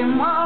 in my